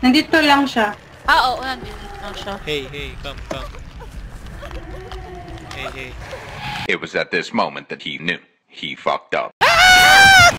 Nandito lang siya. Ah, oo, nandito lang siya. Hey, hey, come, come. Hey, hey. It was at this moment that he knew he fucked up.